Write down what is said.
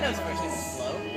know Rhino's version is slow.